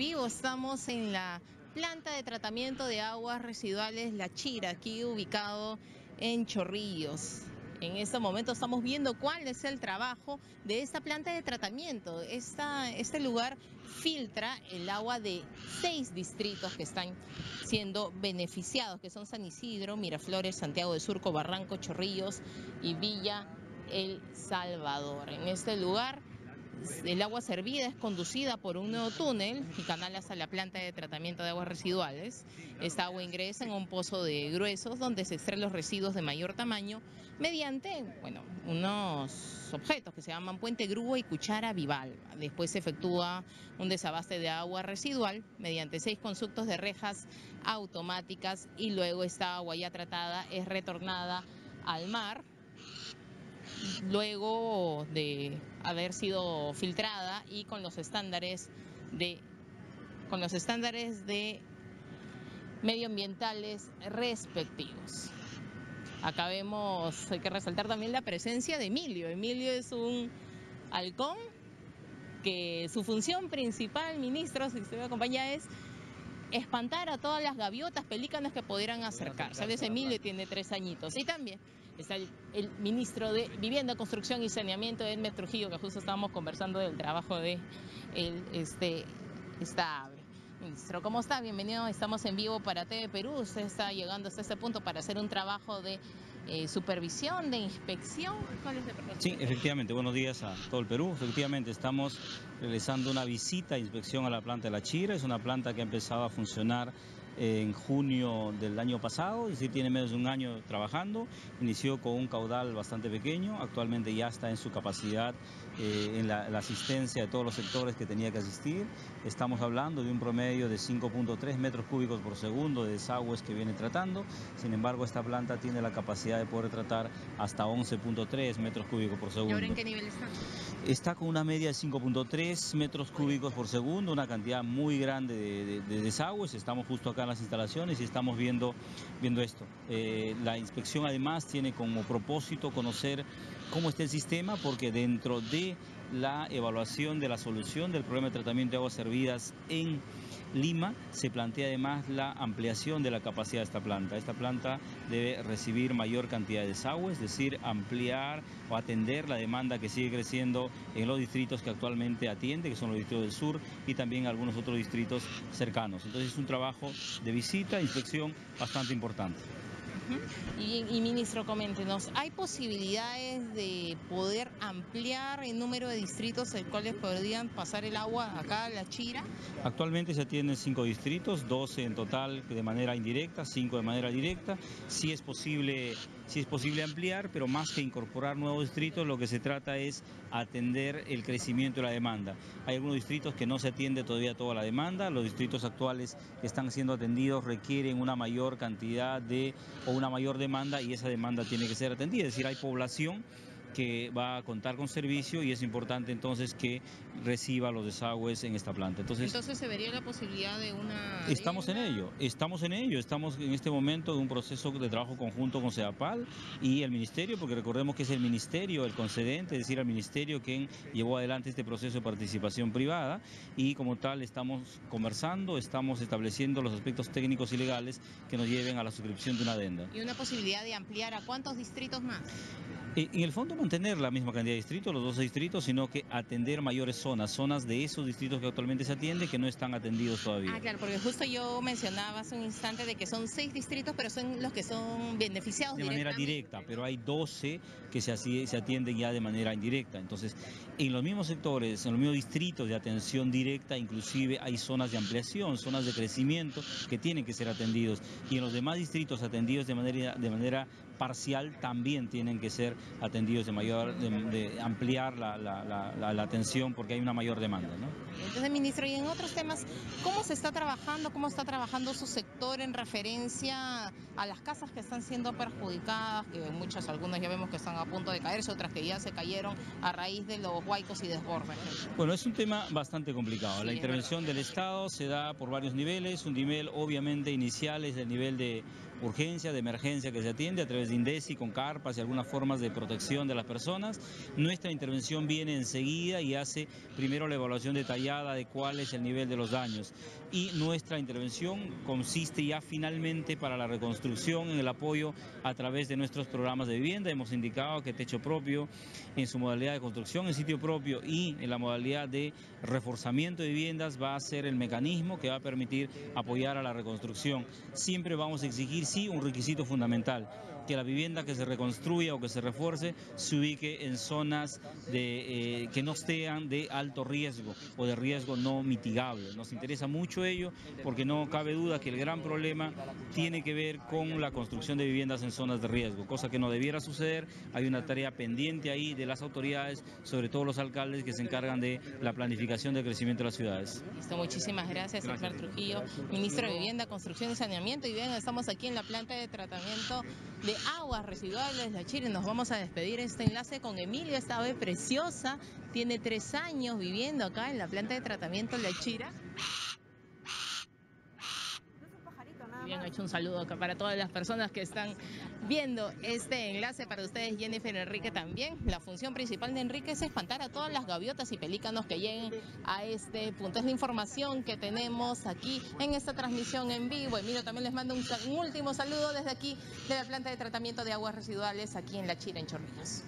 vivo, estamos en la planta de tratamiento de aguas residuales La Chira, aquí ubicado en Chorrillos. En este momento estamos viendo cuál es el trabajo de esta planta de tratamiento. Este lugar filtra el agua de seis distritos que están siendo beneficiados, que son San Isidro, Miraflores, Santiago de Surco, Barranco, Chorrillos y Villa El Salvador. En este lugar el agua servida es conducida por un nuevo túnel y canal hasta la planta de tratamiento de aguas residuales. Esta agua ingresa en un pozo de gruesos donde se extraen los residuos de mayor tamaño mediante, bueno, unos objetos que se llaman puente grúa y cuchara bivalva. Después se efectúa un desabaste de agua residual mediante seis conductos de rejas automáticas y luego esta agua ya tratada es retornada al mar luego de haber sido filtrada y con los estándares de con los estándares de medioambientales respectivos. Acá vemos, hay que resaltar también la presencia de Emilio. Emilio es un halcón que su función principal, ministro, si usted me acompaña, es espantar a todas las gaviotas, pelícanas que pudieran acercarse. Es Emilio tiene tres añitos. Y también está el, ministro de Vivienda, Construcción y Saneamiento, Edmer Trujillo, que justo estábamos conversando del trabajo de el, este, esta Ministro, ¿cómo está? Bienvenido. Estamos en vivo para TV Perú. Usted está llegando hasta este punto para hacer un trabajo de eh, supervisión, de inspección. ¿Cuál es el Sí, efectivamente. Buenos días a todo el Perú. Efectivamente, estamos realizando una visita e inspección a la planta de La Chira. Es una planta que ha empezado a funcionar en junio del año pasado, es decir, tiene menos de un año trabajando, inició con un caudal bastante pequeño, actualmente ya está en su capacidad eh, en la, asistencia de todos los sectores que tenía que asistir, estamos hablando de un promedio de 5.3 metros cúbicos por segundo de desagües que viene tratando, sin embargo esta planta tiene la capacidad de poder tratar hasta 11.3 metros cúbicos por segundo. ¿Y ahora en qué nivel está? Está con una media de 5.3 metros cúbicos por segundo, una cantidad muy grande de, de desagües, estamos justo acá en las instalaciones y estamos viendo, viendo esto. Eh, la inspección además tiene como propósito conocer cómo está el sistema porque dentro de la evaluación de la solución del problema de tratamiento de aguas servidas en Lima se plantea además la ampliación de la capacidad de esta planta. Esta planta debe recibir mayor cantidad de desagüe, es decir, ampliar o atender la demanda que sigue creciendo en los distritos que actualmente atiende, que son los distritos del sur y también algunos otros distritos cercanos. Entonces es un trabajo de visita, inspección bastante importante y, ministro, coméntenos, ¿hay posibilidades de poder ampliar el número de distritos en los cuales podrían pasar el agua acá a La Chira? Actualmente se atienden cinco distritos, 12 en total de manera indirecta, cinco de manera directa. Sí es posible, sí es posible ampliar, pero más que incorporar nuevos distritos, lo que se trata es atender el crecimiento de la demanda. Hay algunos distritos que no se atiende todavía toda la demanda, los distritos actuales que están siendo atendidos requieren una mayor cantidad de o una mayor demanda y esa demanda tiene que ser atendida, es decir, hay población que va a contar con servicio y es importante entonces que reciba los desagües en esta planta. Entonces, entonces se vería la posibilidad de una... Estamos en ello, estamos en ello, estamos en este momento en un proceso de trabajo conjunto con CEAPAL y el Ministerio, porque recordemos que es el Ministerio, el concedente, es decir, el Ministerio quien llevó adelante este proceso de participación privada y como tal estamos conversando, estamos estableciendo los aspectos técnicos y legales que nos lleven a la suscripción de una adenda. ¿Y una posibilidad de ampliar a cuántos distritos más? En el fondo mantener la misma cantidad de distritos, los 12 distritos, sino que atender mayores zonas, zonas de esos distritos que actualmente se atienden que no están atendidos todavía. Ah, claro, porque justo yo mencionaba hace un instante de que son seis distritos, pero son los que son beneficiados de manera directa, pero hay 12 que se, se atienden ya de manera indirecta. Entonces, en los mismos sectores, en los mismos distritos de atención directa, inclusive hay zonas de ampliación, zonas de crecimiento que tienen que ser atendidos. Y en los demás distritos atendidos de manera, de manera parcial también tienen que ser atendidos de mayor, de, ampliar la, la, atención porque hay una mayor demanda. ¿no? Entonces, ministro, y en otros temas, ¿cómo se está trabajando, cómo está trabajando su sector en referencia a las casas que están siendo perjudicadas, que muchas, algunas ya vemos que están a punto de caerse, otras que ya se cayeron a raíz de los huaicos y desbordes? Bueno, es un tema bastante complicado. la intervención del Estado se da por varios niveles. Un nivel obviamente inicial es el nivel de, urgencia, de emergencia que se atiende a través de INDECI con carpas y algunas formas de protección de las personas. Nuestra intervención viene enseguida y hace primero la evaluación detallada de cuál es el nivel de los daños. Y nuestra intervención consiste ya finalmente para la reconstrucción en el apoyo a través de nuestros programas de vivienda. Hemos indicado que techo propio en su modalidad de construcción en sitio propio y en la modalidad de reforzamiento de viviendas va a ser el mecanismo que va a permitir apoyar a la reconstrucción. Siempre vamos a exigir, sí, un requisito fundamental, que la vivienda que se reconstruya o que se refuerce se ubique en zonas de, eh, que no sean de alto riesgo o de riesgo no mitigable. Nos interesa mucho ello porque no cabe duda que el gran problema tiene que ver con la construcción de viviendas en zonas de riesgo, cosa que no debiera suceder. Hay una tarea pendiente ahí de las autoridades, sobre todo los alcaldes que se encargan de la planificación del crecimiento de las ciudades. Listo, muchísimas gracias, gracias. Trujillo, ministro de Vivienda, Construcción y Saneamiento. Y bien, estamos aquí en la planta de tratamiento de aguas residuales La Chile. Nos vamos a despedir este enlace con Emilia, esta ave preciosa. Tiene tres años viviendo acá en la planta de tratamiento La Chira. Un saludo acá para todas las personas que están viendo este enlace para ustedes, Jennifer Enrique también. La función principal de Enrique es espantar a todas las gaviotas y pelícanos que lleguen a este punto. Es la información que tenemos aquí en esta transmisión en vivo. Emilio también les mando un último saludo desde aquí, de la planta de tratamiento de aguas residuales aquí en La Chira, en Chorrillos.